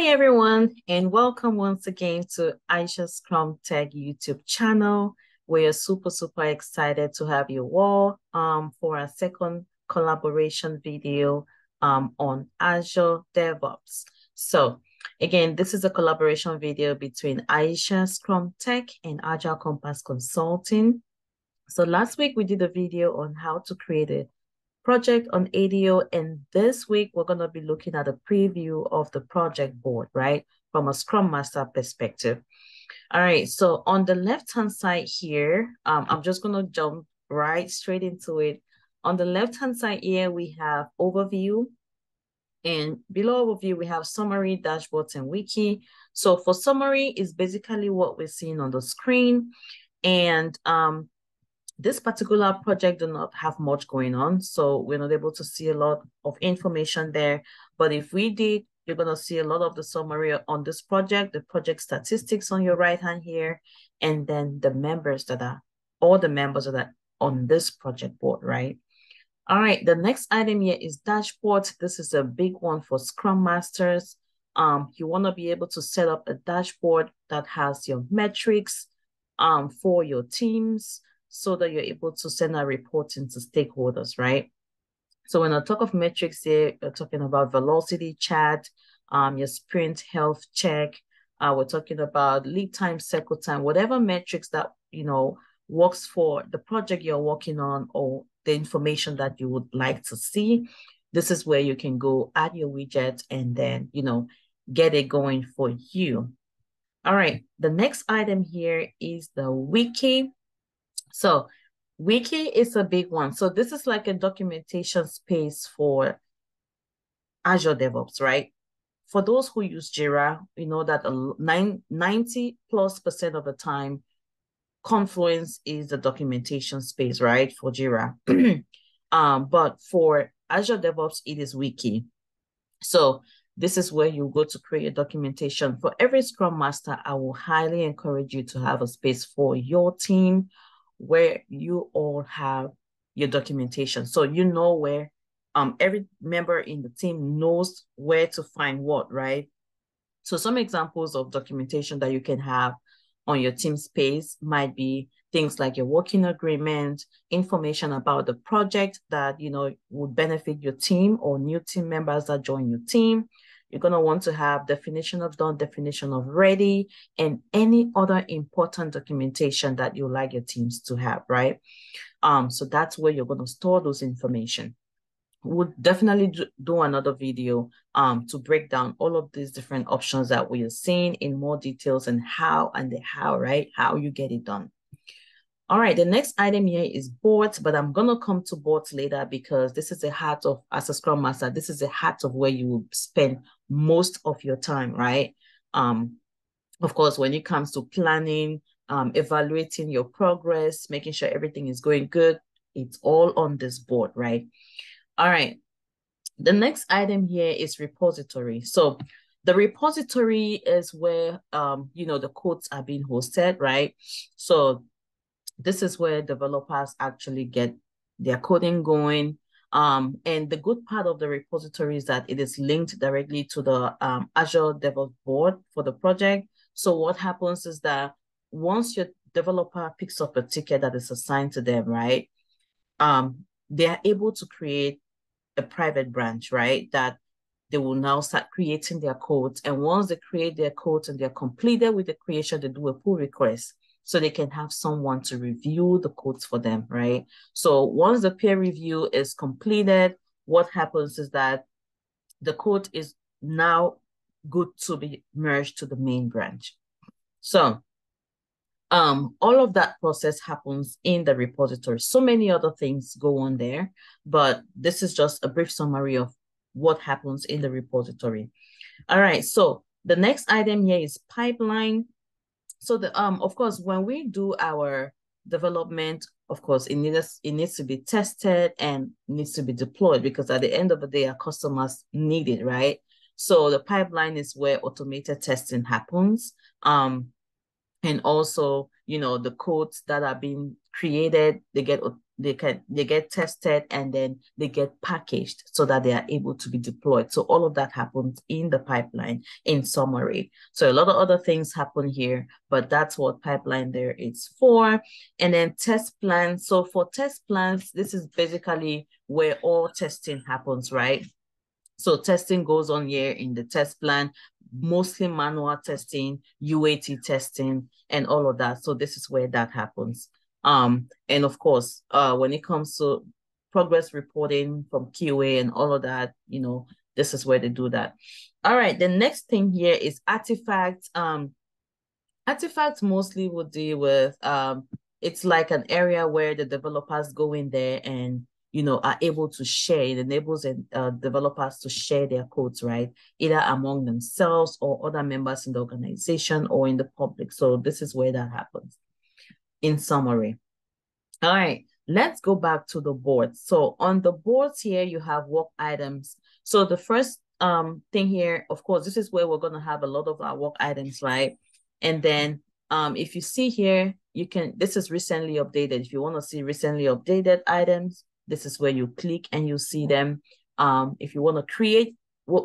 Hi everyone, and welcome once again to Aisha Scrum Tech YouTube channel. We're super, super excited to have you all um, for our second collaboration video um, on Azure DevOps. So again, this is a collaboration video between Aisha Scrum Tech and Agile Compass Consulting. So last week we did a video on how to create a project on ADO. And this week, we're going to be looking at a preview of the project board, right? From a Scrum Master perspective. All right, so on the left-hand side here, um, I'm just going to jump right straight into it. On the left-hand side here, we have overview. And below overview, we have summary, dashboards, and wiki. So for summary is basically what we're seeing on the screen. And um, this particular project do not have much going on, so we're not able to see a lot of information there. But if we did, you're going to see a lot of the summary on this project, the project statistics on your right hand here, and then the members that are, all the members that are on this project board, right? All right, the next item here is dashboard. This is a big one for Scrum Masters. Um, you want to be able to set up a dashboard that has your metrics um, for your teams, so that you're able to send a reporting to stakeholders, right? So when I talk of metrics here, we're talking about velocity chart, um, your sprint health check. Uh, we're talking about lead time, cycle time, whatever metrics that, you know, works for the project you're working on or the information that you would like to see. This is where you can go add your widget and then, you know, get it going for you. All right, the next item here is the wiki. So wiki is a big one. So this is like a documentation space for Azure DevOps, right? For those who use Jira, you know that 90 plus percent of the time, Confluence is the documentation space, right, for Jira. um, but for Azure DevOps, it is Wiki. So this is where you go to create a documentation. For every Scrum Master, I will highly encourage you to have a space for your team where you all have your documentation. So you know where um, every member in the team knows where to find what, right? So some examples of documentation that you can have on your team space might be things like your working agreement, information about the project that you know would benefit your team or new team members that join your team, you're going to want to have definition of done, definition of ready, and any other important documentation that you like your teams to have, right? Um, so that's where you're going to store those information. We'll definitely do another video um, to break down all of these different options that we are seeing in more details and how and the how, right? How you get it done. All right, the next item here is boards, but I'm gonna come to boards later because this is the heart of, as a Scrum Master, this is the heart of where you will spend most of your time, right? Um, of course, when it comes to planning, um, evaluating your progress, making sure everything is going good, it's all on this board, right? All right. The next item here is repository. So the repository is where, um, you know, the codes are being hosted, right? So this is where developers actually get their coding going. Um, and the good part of the repository is that it is linked directly to the um, Azure DevOps board for the project. So what happens is that once your developer picks up a ticket that is assigned to them, right, um, they are able to create a private branch, right, that they will now start creating their codes. And once they create their codes and they're completed with the creation, they do a pull request so they can have someone to review the codes for them, right? So once the peer review is completed, what happens is that the code is now good to be merged to the main branch. So um, all of that process happens in the repository. So many other things go on there, but this is just a brief summary of what happens in the repository. All right, so the next item here is pipeline. So the um of course when we do our development, of course it needs it needs to be tested and needs to be deployed because at the end of the day our customers need it, right? So the pipeline is where automated testing happens. Um and also, you know, the codes that are being created, they get they can they get tested and then they get packaged so that they are able to be deployed. So all of that happens in the pipeline in summary. So a lot of other things happen here but that's what pipeline there is for. And then test plans so for test plans this is basically where all testing happens right? So testing goes on here in the test plan mostly manual testing uat testing and all of that. So this is where that happens um, and of course, uh, when it comes to progress reporting from QA and all of that, you know, this is where they do that. All right, the next thing here is artifacts. Um, artifacts mostly would deal with um, it's like an area where the developers go in there and you know are able to share. It enables uh, developers to share their codes, right, either among themselves or other members in the organization or in the public. So this is where that happens in summary. All right, let's go back to the board. So on the boards here, you have work items. So the first um thing here, of course, this is where we're going to have a lot of our work items, right? And then um, if you see here, you can, this is recently updated. If you want to see recently updated items, this is where you click and you see them. Um, if you want to create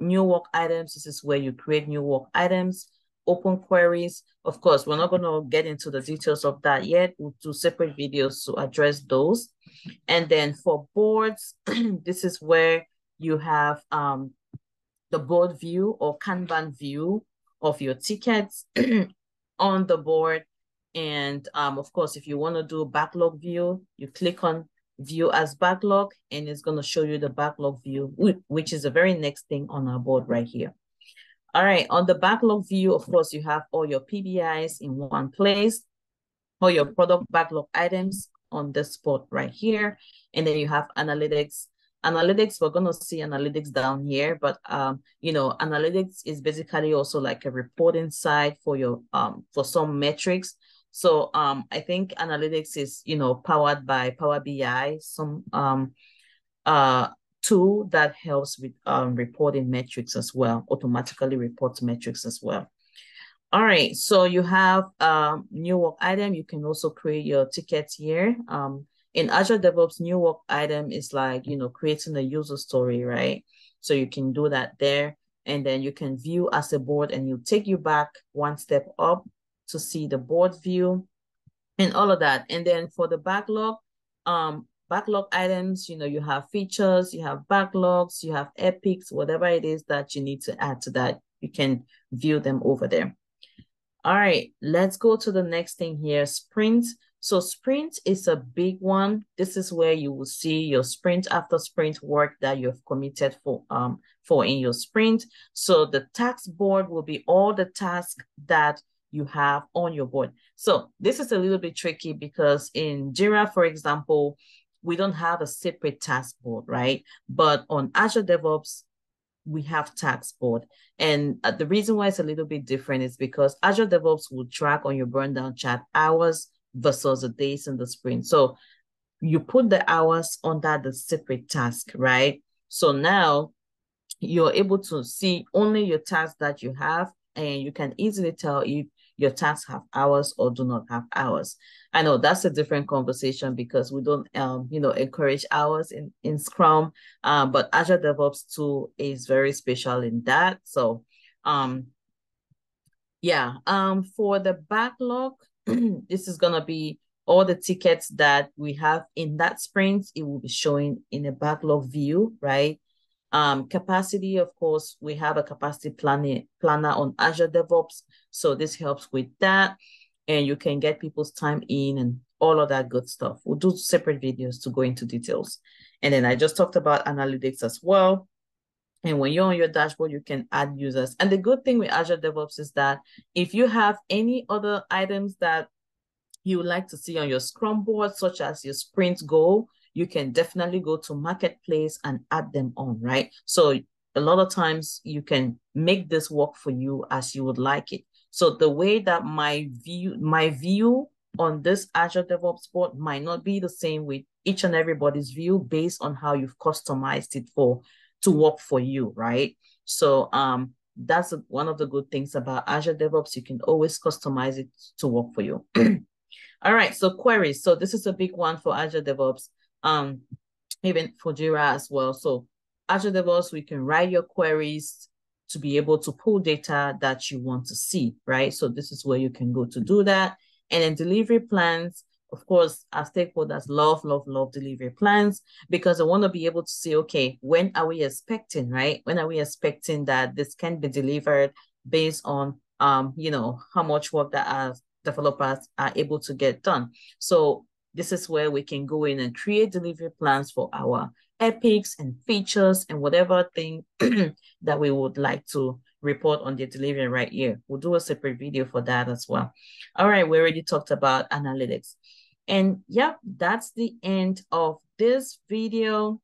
new work items, this is where you create new work items open queries. Of course, we're not going to get into the details of that yet. We'll do separate videos to address those. And then for boards, this is where you have um, the board view or Kanban view of your tickets on the board. And um, of course, if you want to do backlog view, you click on view as backlog and it's going to show you the backlog view, which is the very next thing on our board right here. All right, on the backlog view, of course, you have all your PBIs in one place, all your product backlog items on this spot right here. And then you have analytics. Analytics, we're going to see analytics down here, but um, you know, analytics is basically also like a reporting side for your um for some metrics. So um, I think analytics is you know powered by Power BI. Some um, uh, tool that helps with um, reporting metrics as well, automatically reports metrics as well. All right, so you have um, new work item. You can also create your tickets here. Um, in Azure DevOps, new work item is like, you know, creating a user story, right? So you can do that there. And then you can view as a board and you take you back one step up to see the board view and all of that. And then for the backlog, um, backlog items, you know, you have features, you have backlogs, you have epics, whatever it is that you need to add to that, you can view them over there. All right, let's go to the next thing here, sprint. So sprint is a big one. This is where you will see your sprint after sprint work that you've committed for um for in your sprint. So the task board will be all the tasks that you have on your board. So this is a little bit tricky because in Jira, for example, we don't have a separate task board, right? But on Azure DevOps, we have task board. And uh, the reason why it's a little bit different is because Azure DevOps will track on your burn down chart hours versus the days in the sprint. So you put the hours under the separate task, right? So now you're able to see only your tasks that you have, and you can easily tell if your tasks have hours or do not have hours. I know that's a different conversation because we don't, um, you know, encourage hours in, in Scrum, um, but Azure DevOps tool is very special in that. So, um, yeah, um, for the backlog, this is going to be all the tickets that we have in that sprint. It will be showing in a backlog view, right? Um, capacity, of course, we have a capacity planning planner on Azure DevOps. So this helps with that. And you can get people's time in and all of that good stuff. We'll do separate videos to go into details. And then I just talked about analytics as well. And when you're on your dashboard, you can add users. And the good thing with Azure DevOps is that if you have any other items that you would like to see on your Scrum board, such as your sprint goal, you can definitely go to marketplace and add them on, right? So a lot of times you can make this work for you as you would like it. So the way that my view, my view on this Azure DevOps board might not be the same with each and everybody's view based on how you've customized it for to work for you, right? So um that's one of the good things about Azure DevOps. You can always customize it to work for you. All right, so queries. So this is a big one for Azure DevOps. Um, even for Jira as well. So Azure DevOps, we can write your queries to be able to pull data that you want to see, right? So this is where you can go to do that. And then delivery plans, of course, our stakeholders love, love, love delivery plans because they want to be able to say, okay, when are we expecting, right? When are we expecting that this can be delivered based on, um, you know, how much work that our developers are able to get done. So this is where we can go in and create delivery plans for our epics and features and whatever thing that we would like to report on the delivery right here. We'll do a separate video for that as well. All right, we already talked about analytics. And yep, that's the end of this video.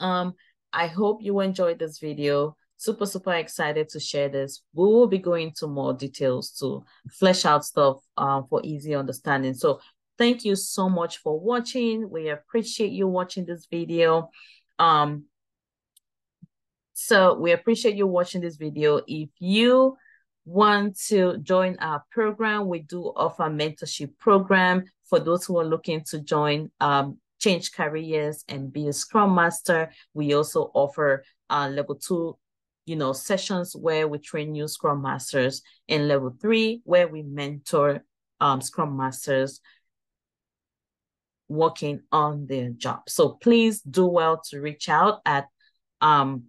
Um, I hope you enjoyed this video. Super, super excited to share this. We will be going into more details to flesh out stuff um, for easy understanding. So thank you so much for watching. We appreciate you watching this video. Um, so we appreciate you watching this video. If you want to join our program, we do offer mentorship program for those who are looking to join um, change careers and be a scrum master. We also offer uh, level two you know, sessions where we train new Scrum Masters and level three, where we mentor um, Scrum Masters working on their job. So please do well to reach out at um,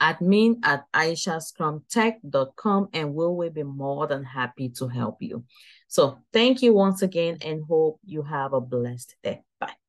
admin at aishascrumtech.com and we will be more than happy to help you. So thank you once again and hope you have a blessed day. Bye.